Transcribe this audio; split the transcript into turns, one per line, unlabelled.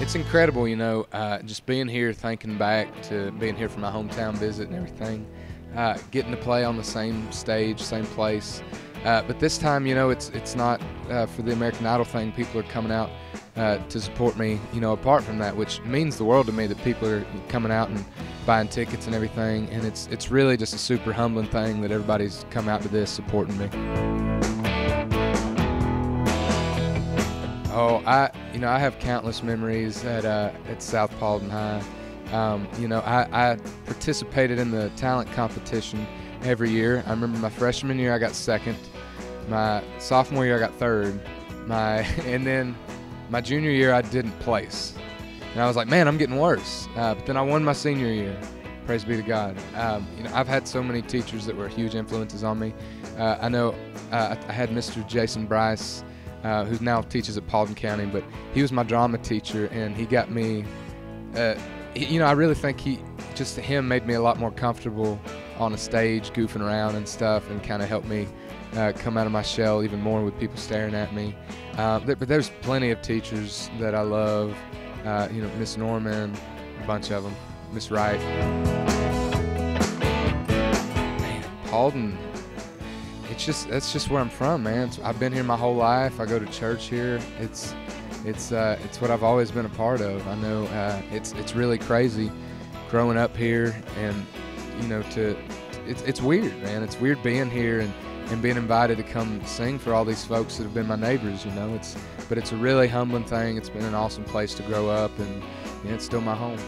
it's incredible, you know, uh, just being here, thinking back to being here for my hometown visit and everything, uh, getting to play on the same stage, same place. Uh, but this time, you know, it's it's not uh, for the American Idol thing. People are coming out uh, to support me, you know, apart from that, which means the world to me that people are coming out and buying tickets and everything. And it's it's really just a super humbling thing that everybody's come out to this supporting me. Oh, I you know I have countless memories at uh, at South Paulding High. Um, you know I, I participated in the talent competition every year. I remember my freshman year I got second. My sophomore year I got third. My and then my junior year I didn't place. And I was like, man, I'm getting worse. Uh, but then I won my senior year. Praise be to God. Um, you know, I've had so many teachers that were huge influences on me. Uh, I know uh, I had Mr. Jason Bryce uh, who now teaches at Paulding County, but he was my drama teacher, and he got me. Uh, he, you know, I really think he just him made me a lot more comfortable on a stage, goofing around and stuff, and kind of helped me uh, come out of my shell even more with people staring at me. Uh, but there's plenty of teachers that I love. Uh, you know, Miss Norman, a bunch of them, Miss Wright. Man, Paulding it's just that's just where I'm from, man. It's, I've been here my whole life. I go to church here. It's it's uh, it's what I've always been a part of. I know uh, it's it's really crazy growing up here, and you know to it's it's weird, man. It's weird being here and and being invited to come sing for all these folks that have been my neighbors. You know, it's but it's a really humbling thing. It's been an awesome place to grow up, and it's still my home.